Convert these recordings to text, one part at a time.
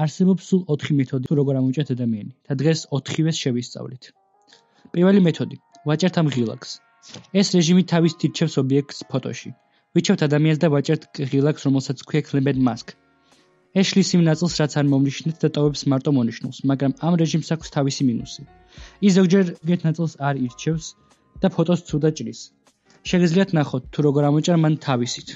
არსებობს სულ 4 მეთოდი, თუ როგორ ამოიჭრათ ადამიანი და დღეს 4-ვეს შევისწავლით. პირველი მეთოდი: ვაჭერთ ამ ღილაკს. ეს რეჟიმი თავის თირჩევს ობიექტს ფოტოში. ვიჩევთ ადამიანს და ვაჭერთ ღილაკს, რომელსაც ქვია Clement Mask. ეს შლის იმ ნაწილს, რაც არ მომნიშნეთ და ტოვებს მარტო მონიშნულს, მაგრამ ამ რეჟიმს აქვს თავისი მინუსი. ის ზოგჯერ ერთ ნაწილს არ ირჩევს და ფოტოს ცუდა ჭრის. შეგიძლიათ ნახოთ თუ როგორ ამოჭრა მან თავისით.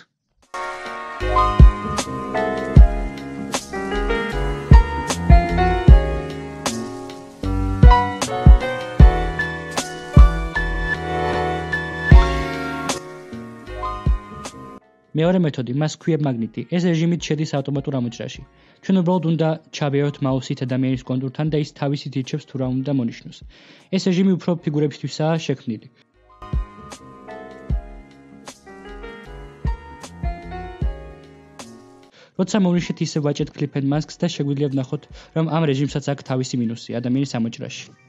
მეორე მეთოდი მას ქვია მაგნიტი. ეს რეჟიმით შედის ავტომატურ ამოჭრაში. ჩვენ უბრალოდ უნდა ჩავიაროთ მაუსით ადამიანის კონტურთან და ის თავისით ირჩევს თუ რა უნდა მონიშნოს. ეს რეჟიმი უფრო ფიგურებისთვისაა შექმნილი. როცა მონიშნეთ ისე ვაჭეთ კლიპენ მასკს და შეგვიძლია ვნახოთ, რომ ამ რეჟიმსაც აქვს თავისი მინუსი ადამიანის ამოჭრაში.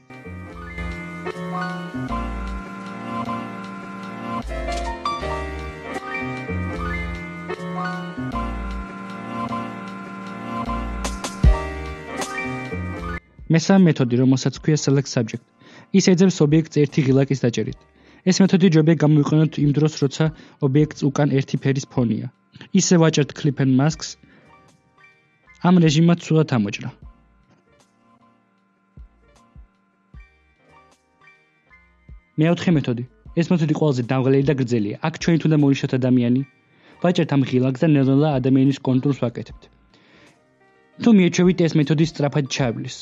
მესამე მეთოდი, რომელსაც ქვია select subject. ის ეძებს ობიექტს ერთი ღილაკის დაჭერით. ეს მეთოდი ჯობია გამოვიყენოთ იმ დროს, როცა ობიექტს უკან ერთი ფერის ფონია. ისე ვაჭერთ clip and masks. ამ რეჟიმად სულად ამოჭრა. მეოთხე მეთოდი. ეს მეთოდი ყველაზე დამღლელი და გრძელია. აქ ჩვენ თუნდა მოვიშოთ ადამიანი. ვაჭერთ ამ ღილაკს და ნელ-ნელა ადამიანის კონტურს ვაკეთებთ. თუ მიეჩვევით ეს მეთოდი სწრაფად ჩავლის.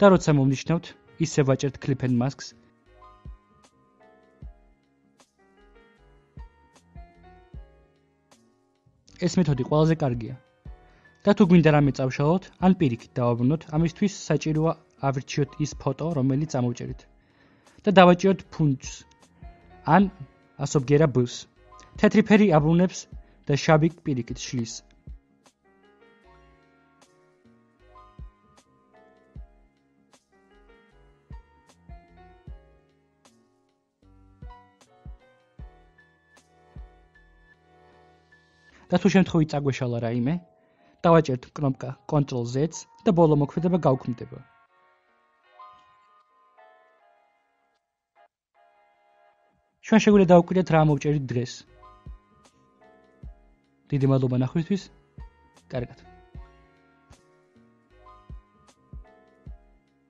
და როცა მომნიშნავთ, ისე ვაჭერთ clip and masks. ეს მეთოდი ყველაზე კარგია. და თუ გვინდა რამე წავშალოთ, ან პირიქით დავაბრუნოთ, ამისთვის საჭიროა ავირჩიოთ ის ფოტო, რომელიც ამოვჭერით. და დავაჭიროთ ფუნჯს. ან ასობგერა ბუს. თეთრი ფერი აბრუნებს და შავი პირიქით შლის. და თუ შემთხვევით წაგვეშალა რაიმე, დავაჭერთ კნოპკა Ctrl+Z და ბოლო მოქმედება გავქმდება. ჩვენ შეგვიძლია დავუკვირდეთ რა მოვჭერით დღეს. დიდი მადლობა ნახვისთვის. კარგად.